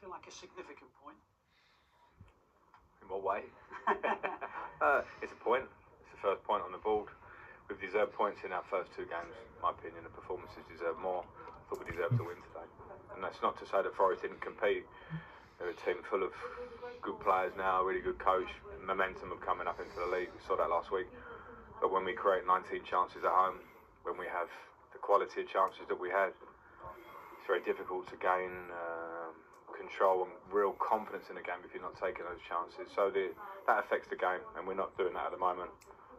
feel like a significant point? In what way? uh, it's a point. It's the first point on the board. We've deserved points in our first two games. In my opinion, the performances deserve more. I thought we deserved to win today. And that's not to say that Forest didn't compete. They're a team full of good players now, a really good coach, momentum of coming up into the league. We saw that last week. But when we create 19 chances at home, when we have the quality of chances that we had, it's very difficult to gain um, control and real confidence in the game if you're not taking those chances. So the, that affects the game, and we're not doing that at the moment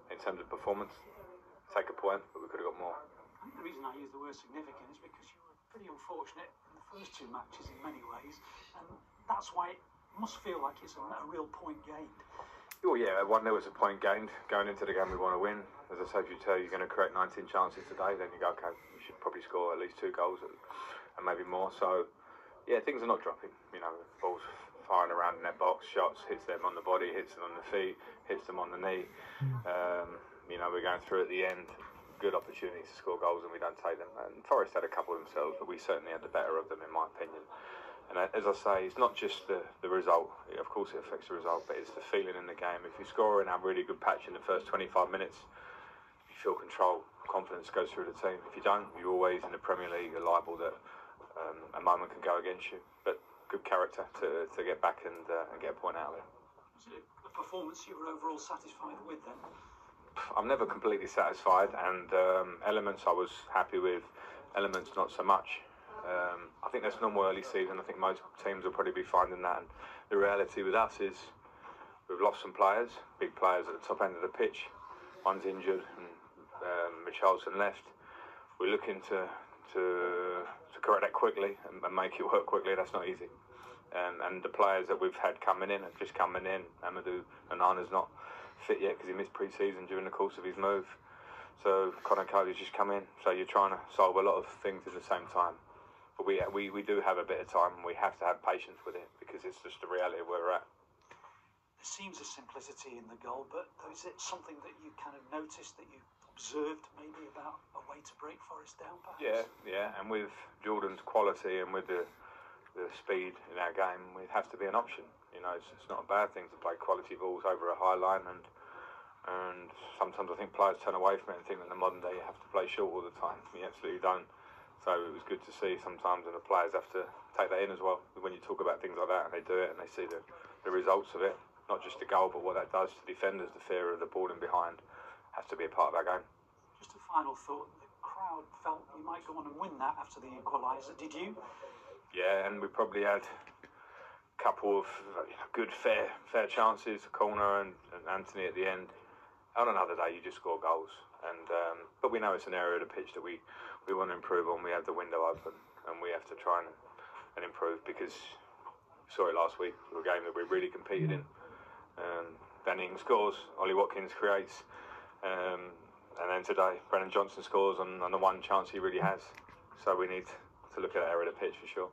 in terms of performance. Take a point, but we could have got more. I think the reason I use the word significant is because you were pretty unfortunate in the first two matches in many ways, and that's why it must feel like it's a, a real point gained. Well, yeah, one there was a point gained going into the game. We want to win. As I said, if you tell you're going to create 19 chances today, then you go, okay, You should probably score at least two goals and, and maybe more. So, yeah, things are not dropping. You know, balls firing around in their box, shots hits them on the body, hits them on the feet, hits them on the knee. Um, you know, we're going through at the end. Good opportunities to score goals and we don't take them. And Forest had a couple themselves, but we certainly had the better of them, in my opinion. And as I say, it's not just the, the result. Of course, it affects the result, but it's the feeling in the game. If you score in a really good patch in the first 25 minutes, you feel control, confidence goes through the team. If you don't, you're always in the Premier League liable that um, a moment can go against you. But good character to, to get back and, uh, and get a point out of it. Was it a performance you were overall satisfied with then? I'm never completely satisfied, and um, elements I was happy with, elements not so much. Um, I think that's normal early season. I think most teams will probably be finding that. And the reality with us is we've lost some players, big players at the top end of the pitch. One's injured, and um, Richarlison left. We're looking to to to correct that quickly and, and make it work quickly. That's not easy. Um, and the players that we've had coming in are just coming in. Amadou Onana's not fit yet because he missed pre-season during the course of his move. So Conor Coady's just come in. So you're trying to solve a lot of things at the same time. But we, we, we do have a bit of time and we have to have patience with it because it's just the reality where we're at. There seems a simplicity in the goal, but is it something that you kind of noticed that you observed maybe about a way to break Forest down, perhaps? Yeah, yeah, and with Jordan's quality and with the the speed in our game, we have to be an option. You know, it's, it's not a bad thing to play quality balls over a high line, and and sometimes I think players turn away from it and think that in the modern day you have to play short all the time. You absolutely don't. So it was good to see sometimes, and the players have to take that in as well. When you talk about things like that, and they do it, and they see the, the results of it, not just the goal, but what that does to defenders, the fear of the ball in behind, has to be a part of our game. Just a final thought. Crowd felt you might go on and win that after the equaliser. Did you? Yeah, and we probably had a couple of good, fair, fair chances, corner and, and Anthony at the end. On another day, you just score goals, and um, but we know it's an area of the pitch that we, we want to improve on. We have the window open, and we have to try and, and improve because saw it last week. A game that we really competed in. Um, scores, Ollie Watkins creates, um, and then today Brennan Johnson scores on, on the one chance he really has. So we need to look at that area of the pitch for sure.